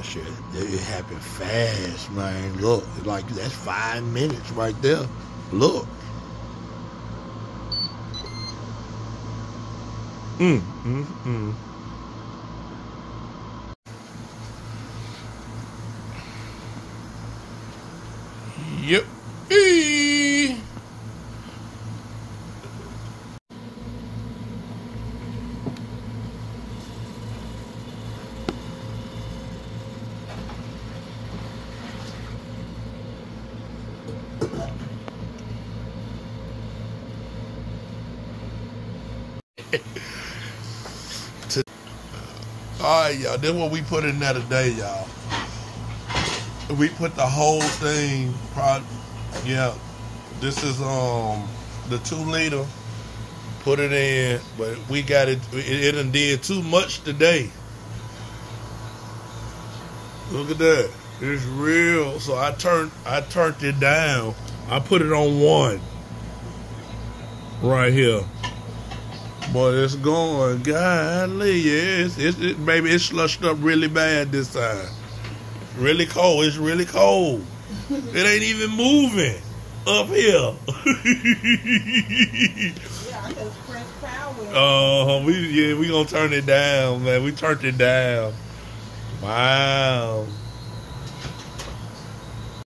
that shit. It happened fast, man. Look, like that's five minutes right there. Look. Mm, mm, mm. Yep. Eee. All right, y'all. This what we put in there today, y'all. We put the whole thing. Pro- yeah, this is um the two liter. Put it in, but we got it. It, it done did too much today. Look at that. It's real. So I turned I turned it down. I put it on one. Right here. But it's going. Golly, yeah. It's, it's, it, baby, it's slushed up really bad this time. Really cold. It's really cold. it ain't even moving up here. Yeah, Power. uh, we yeah, we gonna turn it down, man. We turned it down. Wow.